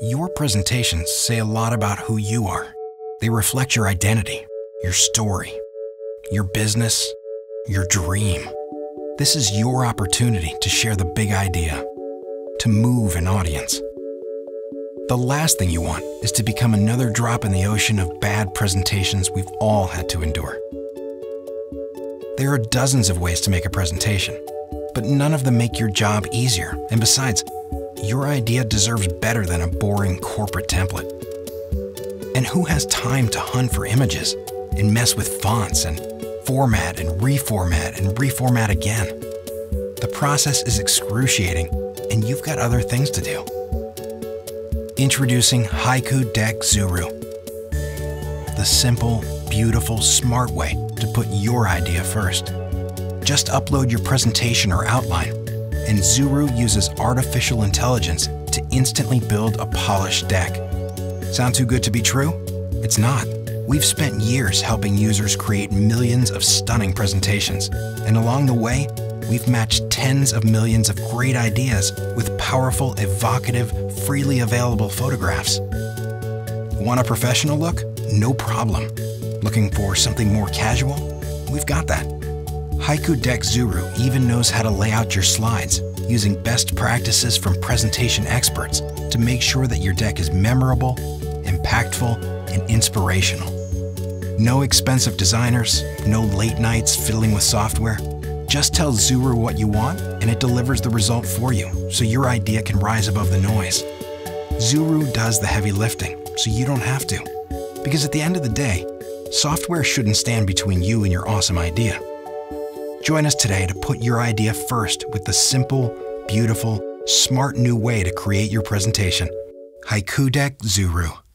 Your presentations say a lot about who you are. They reflect your identity, your story, your business, your dream. This is your opportunity to share the big idea, to move an audience. The last thing you want is to become another drop in the ocean of bad presentations we've all had to endure. There are dozens of ways to make a presentation, but none of them make your job easier. And besides, your idea deserves better than a boring corporate template. And who has time to hunt for images and mess with fonts and format and reformat and reformat again? The process is excruciating, and you've got other things to do. Introducing Haiku Deck Zuru, the simple, beautiful, smart way to put your idea first. Just upload your presentation or outline and Zuru uses artificial intelligence to instantly build a polished deck. Sound too good to be true? It's not. We've spent years helping users create millions of stunning presentations, and along the way, we've matched tens of millions of great ideas with powerful, evocative, freely available photographs. Want a professional look? No problem. Looking for something more casual? We've got that. Haiku Deck Zuru even knows how to lay out your slides using best practices from presentation experts to make sure that your deck is memorable, impactful, and inspirational. No expensive designers, no late nights fiddling with software. Just tell Zuru what you want and it delivers the result for you so your idea can rise above the noise. Zuru does the heavy lifting so you don't have to. Because at the end of the day, software shouldn't stand between you and your awesome idea. Join us today to put your idea first with the simple, beautiful, smart new way to create your presentation. Haiku Deck Zuru.